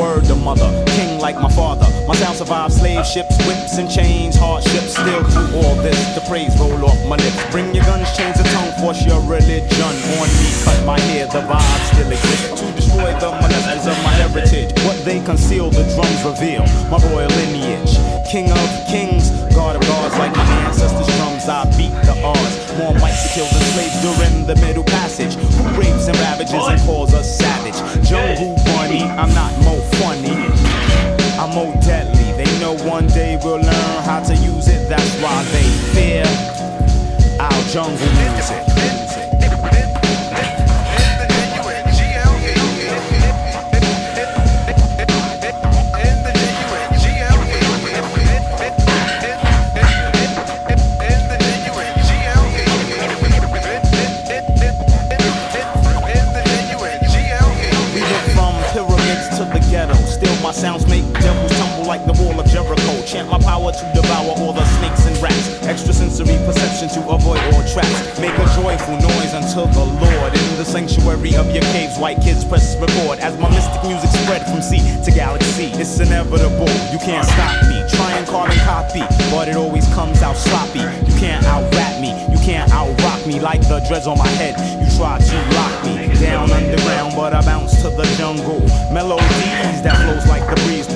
Word to mother, king like my father. My sound survived slave ships, whips and chains, hardships. Still through all this, the praise roll off my lips. Bring your guns, chains of tongue, force your religion on me. Cut my hair, the vibe still exists. To destroy the molesters of my heritage. What they conceal, the drums reveal. My royal lineage, king of kings, god of gods, like my ancestors' drums. I beat the odds. More mics to kill the slaves during the Middle Passage. Who rapes and ravages and calls us savage. Jungle bunny, I'm not. More deadly. They know one day we'll learn how to use it. That's why they fear our jungle music. Chant my power to devour all the snakes and rats. Extrasensory perception to avoid all traps. Make a joyful noise until the Lord. In the sanctuary of your caves, white kids press record. As my mystic music spread from sea to galaxy, it's inevitable. You can't stop me. Try and carbon copy, but it always comes out sloppy. You can't out rap me. You can't out rock me like the dreads on my head. You try to lock me down underground, but I bounce to the jungle. Melodies that flows like the breeze